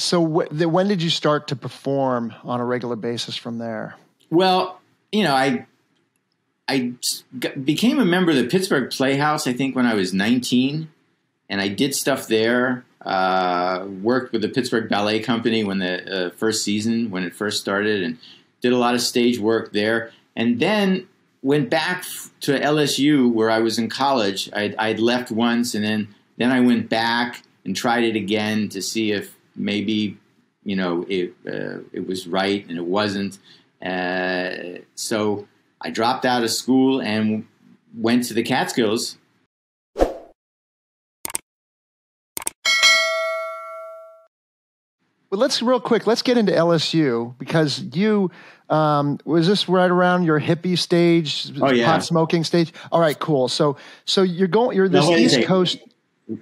So the, when did you start to perform on a regular basis from there? Well, you know, I I became a member of the Pittsburgh Playhouse. I think when I was 19, and I did stuff there. Uh, worked with the Pittsburgh Ballet Company when the uh, first season when it first started, and did a lot of stage work there. And then went back to LSU where I was in college. I'd, I'd left once, and then then I went back and tried it again to see if maybe you know it uh, it was right, and it wasn't. Uh, so I dropped out of school and went to the Catskills Well, let's real quick. Let's get into LSU because you um, was this right around your hippie stage, oh, yeah. pot smoking stage. All right, cool. So, so you're going. You're this no, East Coast.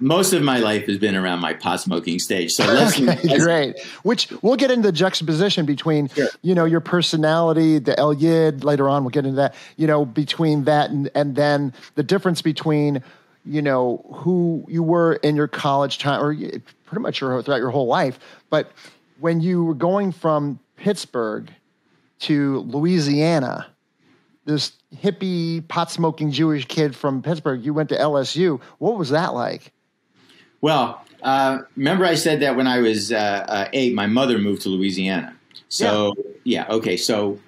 Most of my life has been around my pot smoking stage. So let's, okay, great. Which we'll get into the juxtaposition between sure. you know your personality, the El Yid. Later on, we'll get into that. You know, between that and and then the difference between you know who you were in your college time or pretty much your, throughout your whole life but when you were going from pittsburgh to louisiana this hippie pot smoking jewish kid from pittsburgh you went to lsu what was that like well uh, remember i said that when i was uh, uh, eight my mother moved to louisiana so yeah. yeah okay so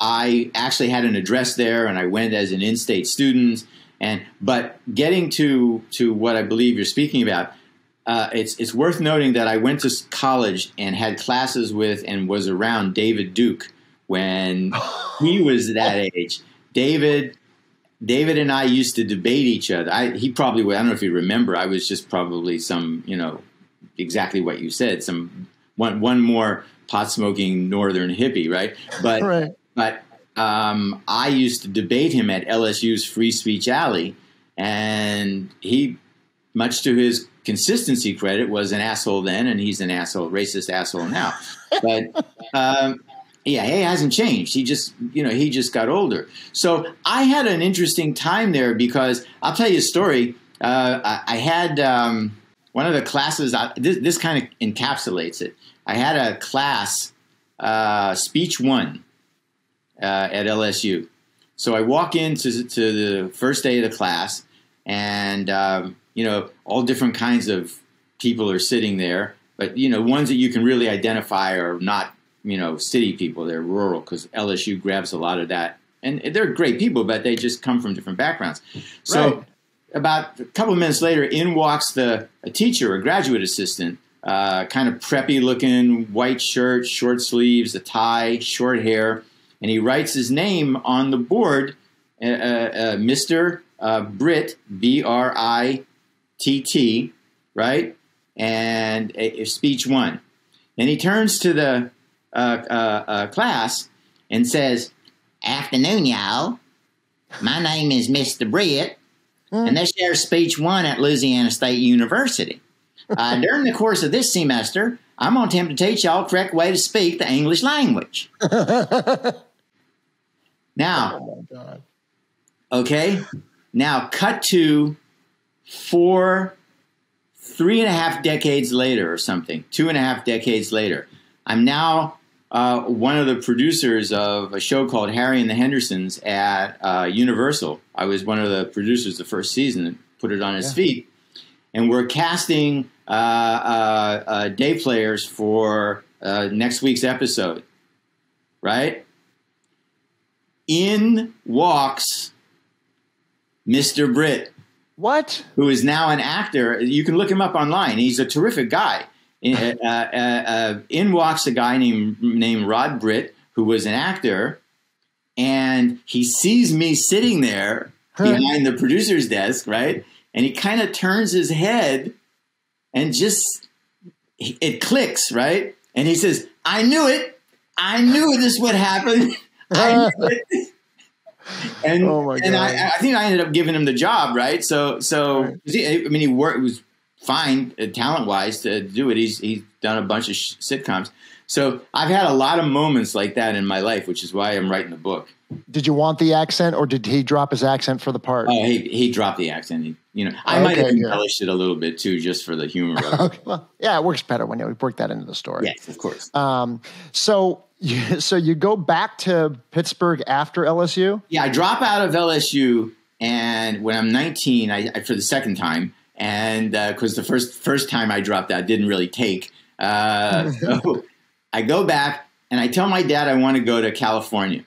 i actually had an address there and i went as an in-state student and but getting to to what I believe you're speaking about, uh, it's it's worth noting that I went to college and had classes with and was around David Duke when he was that age. David David and I used to debate each other. I, he probably would. I don't know if you remember. I was just probably some you know exactly what you said. Some one one more pot smoking northern hippie, right? But right. but um, I used to debate him at LSU's Free Speech Alley, and he, much to his consistency credit, was an asshole then, and he's an asshole, racist asshole now. But um, yeah, he hasn't changed. He just, you know, he just got older. So I had an interesting time there because I'll tell you a story. Uh, I, I, had um, one of the classes. I, this, this kind of encapsulates it. I had a class, uh, speech one uh, at LSU. So I walk into to the first day of the class, and um, you know all different kinds of people are sitting there, but you know ones that you can really identify are not you know city people; they're rural because LSU grabs a lot of that, and they're great people, but they just come from different backgrounds. So. Right. About a couple of minutes later, in walks the a teacher, a graduate assistant, uh, kind of preppy looking, white shirt, short sleeves, a tie, short hair, and he writes his name on the board, uh, uh, uh Mr. Uh, Britt, B R I T T, right? And a speech one. Then he turns to the uh, class and says, Afternoon, y'all. My name is Mr. Britt, and this is speech one at Louisiana State University. Uh, during the course of this semester, I'm going to attempt to teach y'all correct way to speak the English language. Now, oh okay, now cut to four, three and a half decades later, or something, two and a half decades later. I'm now uh, one of the producers of a show called Harry and the Hendersons at uh, Universal. I was one of the producers the first season and put it on its yeah. feet. And we're casting uh, uh, uh day players for uh, next week's episode, right? in walks Mr. Britt. What? Who is now an actor. You can look him up online. He's a terrific guy. Uh, uh, uh, in walks a guy named, named Rod Britt, who was an actor, and he sees me sitting there behind the producer's desk, right? And he kind of turns his head and just, it clicks, right? And he says, I knew it. I knew this would happen. and oh and I, I, think I ended up giving him the job, right? So so right. I mean, he worked. Was fine uh, talent wise to do it. He's he's done a bunch of sh- sitcoms. So I've had a lot of moments like that in my life, which is why I'm writing the book. Did you want the accent, or did he drop his accent for the part? Oh, he he dropped the accent. He, You know, I might have embellished yeah. it a little bit too, just for the humor. okay, well, yeah, it works better when we work that into the story. Yes, of course. Um, so, you, so you go back to Pittsburgh after LSU? Yeah, I drop out of LSU, and when I'm 19, I, I for the second time, and because uh, the first first time I dropped out didn't really take, uh, so I go back and I tell my dad I want to go to California.